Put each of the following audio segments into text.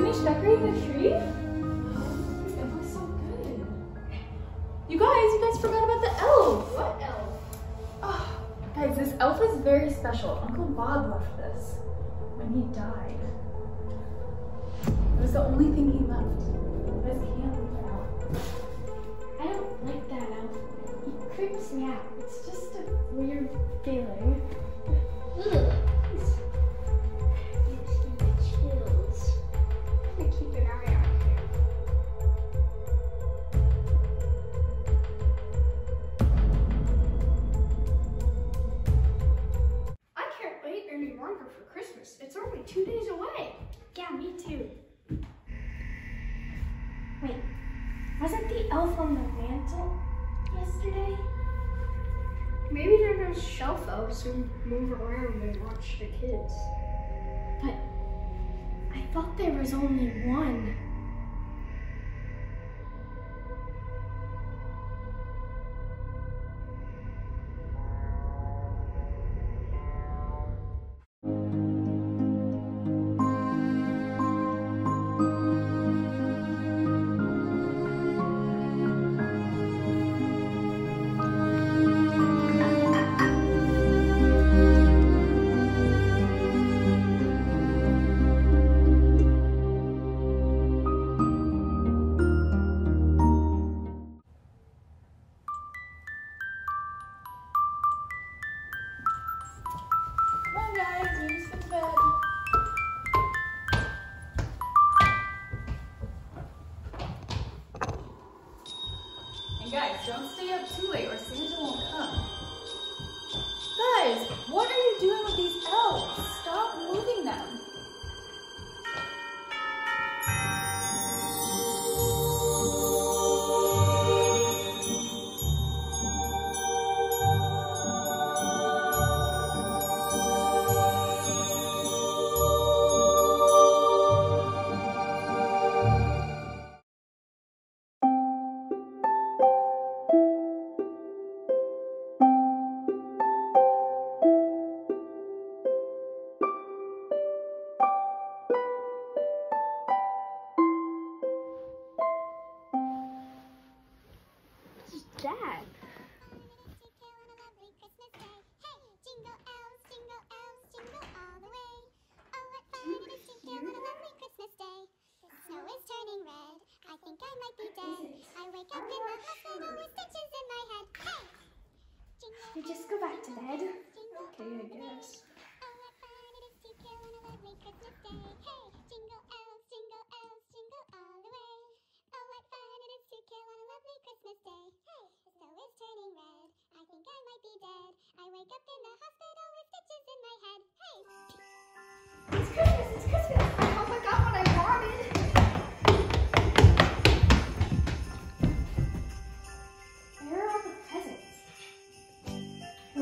Did you guys finish decorating the tree? It looks so good. You guys, you guys forgot about the elf. What elf? Oh, guys, this elf is very special. Uncle Bob left this when he died. It was the only thing he left. Guys can't leave it out. Wait, wasn't the elf on the mantle yesterday? Maybe they're those shelf elves who move around and watch the kids. But I thought there was only one.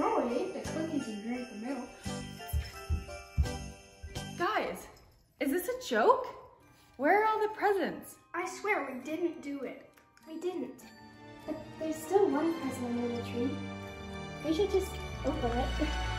Oh, eh? I ate the cookies and drank the milk. Guys, is this a joke? Where are all the presents? I swear we didn't do it. We didn't. But there's still one present under the tree. We should just open it.